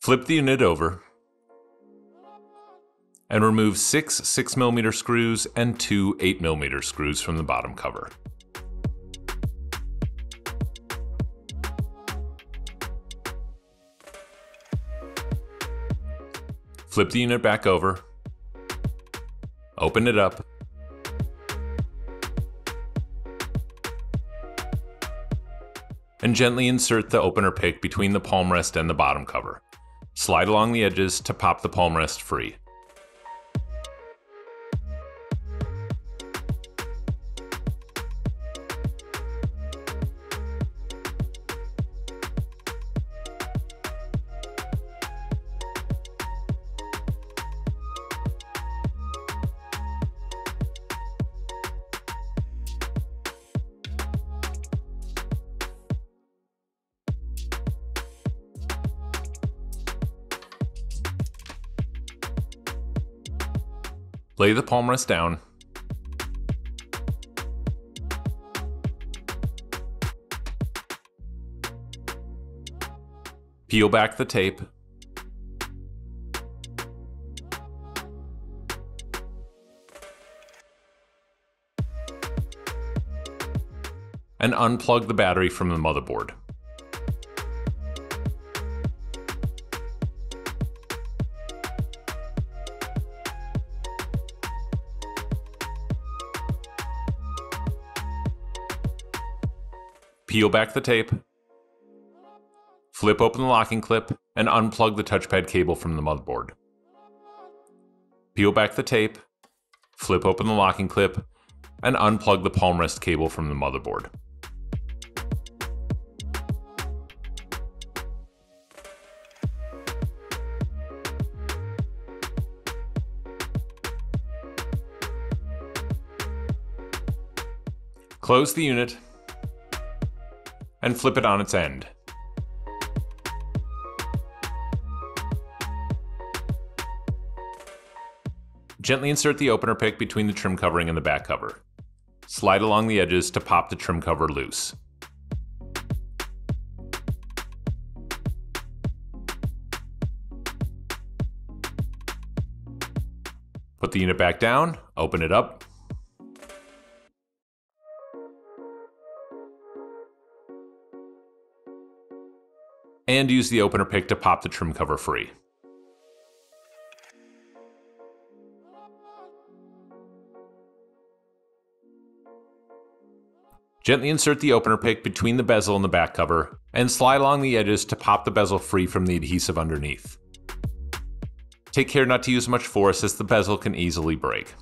Flip the unit over and remove six 6mm screws and two 8mm screws from the bottom cover. Flip the unit back over, open it up, and gently insert the opener pick between the palm rest and the bottom cover. Slide along the edges to pop the palm rest free. Lay the palm rest down. Peel back the tape. And unplug the battery from the motherboard. Peel back the tape. Flip open the locking clip and unplug the touchpad cable from the motherboard. Peel back the tape, flip open the locking clip, and unplug the palm rest cable from the motherboard. Close the unit and flip it on its end. Gently insert the opener pick between the trim covering and the back cover. Slide along the edges to pop the trim cover loose. Put the unit back down, open it up, and use the opener pick to pop the trim cover free. Gently insert the opener pick between the bezel and the back cover, and slide along the edges to pop the bezel free from the adhesive underneath. Take care not to use much force as the bezel can easily break.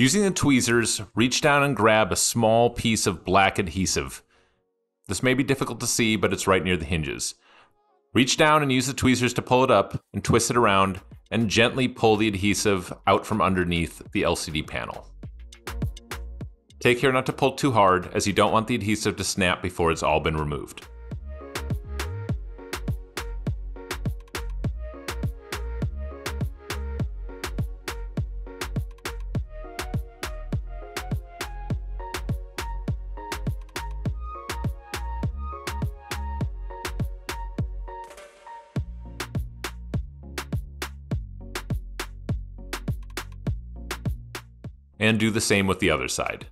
Using the tweezers, reach down and grab a small piece of black adhesive. This may be difficult to see, but it's right near the hinges. Reach down and use the tweezers to pull it up and twist it around and gently pull the adhesive out from underneath the LCD panel. Take care not to pull too hard as you don't want the adhesive to snap before it's all been removed. And do the same with the other side.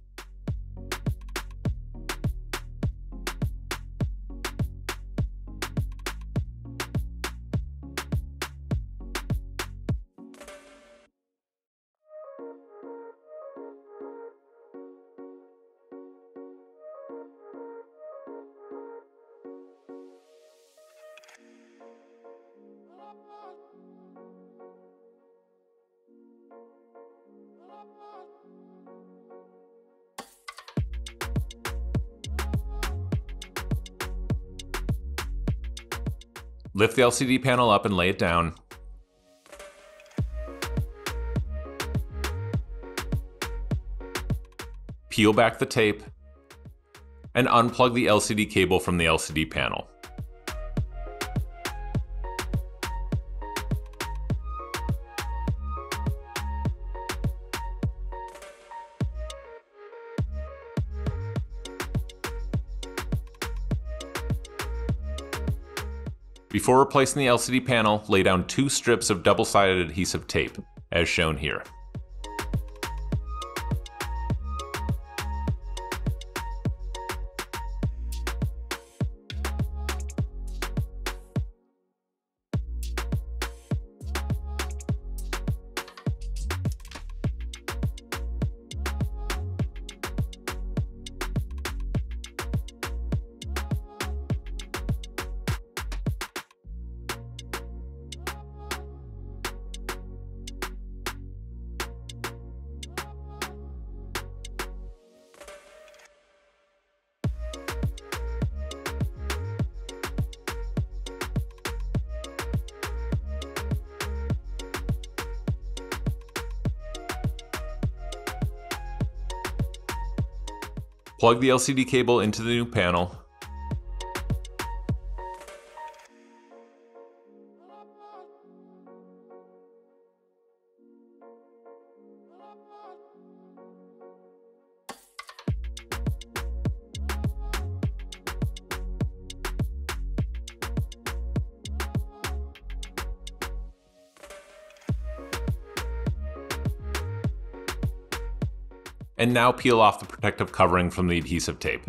Lift the LCD panel up and lay it down. Peel back the tape and unplug the LCD cable from the LCD panel. Before replacing the LCD panel, lay down two strips of double-sided adhesive tape, as shown here. Plug the LCD cable into the new panel. And now peel off the protective covering from the adhesive tape.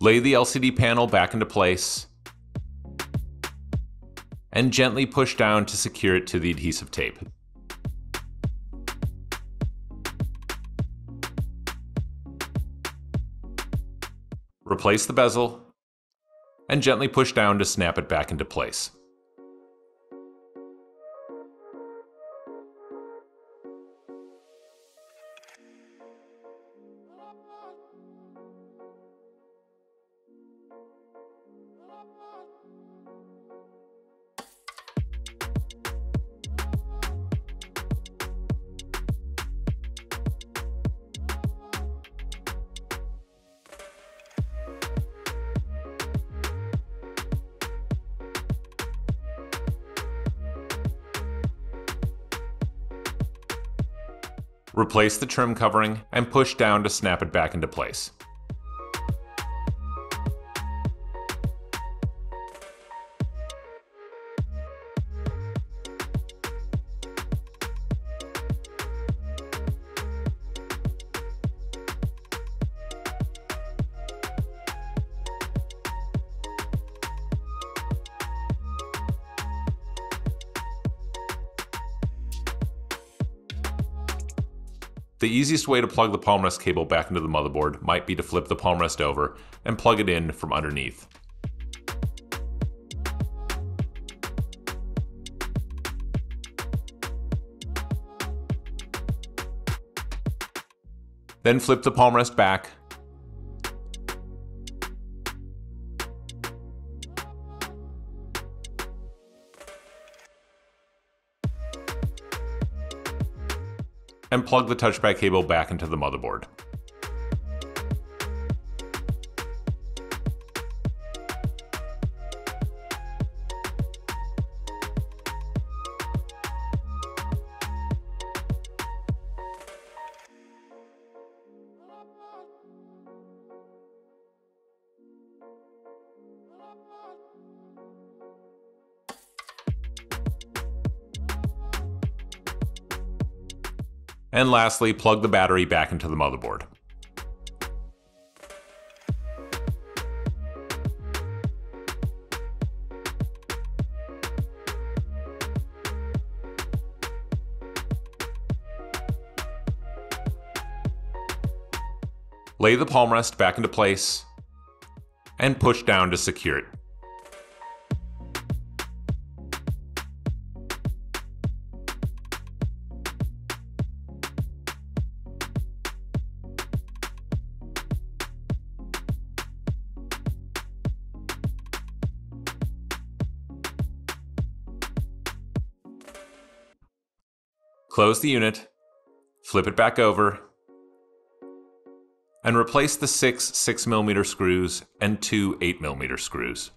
Lay the LCD panel back into place and gently push down to secure it to the adhesive tape. Replace the bezel, and gently push down to snap it back into place. Replace the trim covering and push down to snap it back into place. The easiest way to plug the palm rest cable back into the motherboard might be to flip the palm rest over and plug it in from underneath. Then flip the palm rest back and plug the touchpad cable back into the motherboard. And lastly, plug the battery back into the motherboard. Lay the palm rest back into place and push down to secure it. Close the unit, flip it back over, and replace the six 6mm screws and two 8mm screws.